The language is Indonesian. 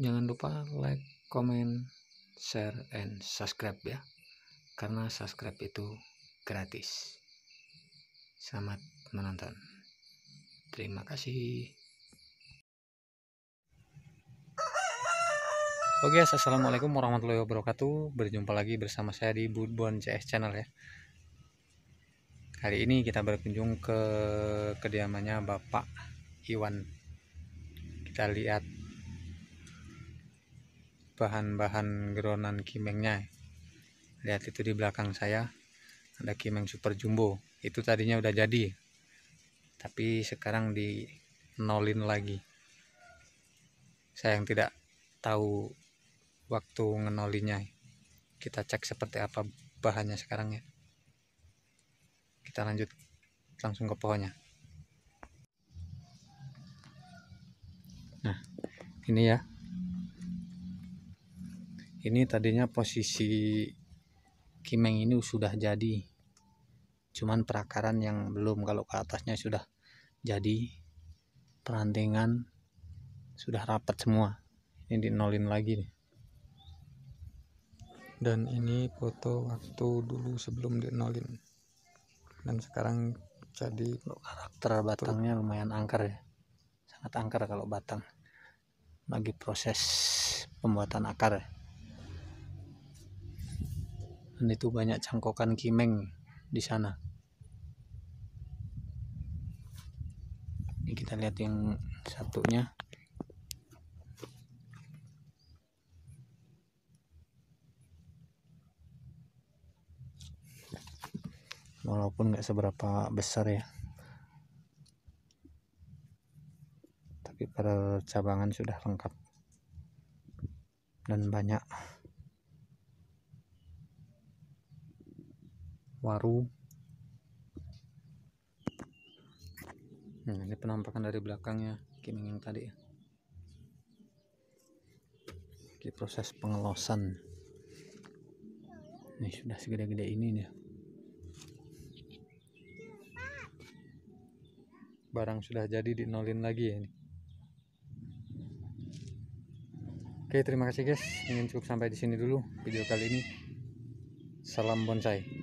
jangan lupa like comment share and subscribe ya karena subscribe itu gratis selamat menonton terima kasih Oke, assalamualaikum warahmatullahi wabarakatuh. Berjumpa lagi bersama saya di Budbon CS Channel ya. Hari ini kita berkunjung ke kediamannya Bapak Iwan. Kita lihat bahan-bahan geronan kimengnya. Lihat itu di belakang saya ada kimeng super jumbo. Itu tadinya udah jadi, tapi sekarang di nolin lagi. Saya yang tidak tahu waktu ngenolinya kita cek seperti apa bahannya sekarang ya kita lanjut langsung ke pohonnya nah ini ya ini tadinya posisi kimeng ini sudah jadi. Cuman perakaran yang belum kalau ke atasnya sudah jadi. Perantingan sudah rapat semua. Ini dinolin lagi nih. Dan ini foto waktu dulu sebelum dinolin. Dan sekarang jadi karakter batangnya lumayan angker ya. Sangat angker kalau batang. Lagi proses pembuatan akar ya. Dan itu banyak cangkokan kimeng di sana. Ini kita lihat yang satunya. Walaupun nggak seberapa besar ya. Tapi percabangan sudah lengkap. Dan banyak waru nah, ini penampakan dari belakangnya kini yang tadi. Ya Oke, proses pengelosan. Ini sudah segede-gede ini nih. Barang sudah jadi di nolin lagi ya ini. Oke terima kasih guys. Ingin cukup sampai di sini dulu video kali ini. Salam bonsai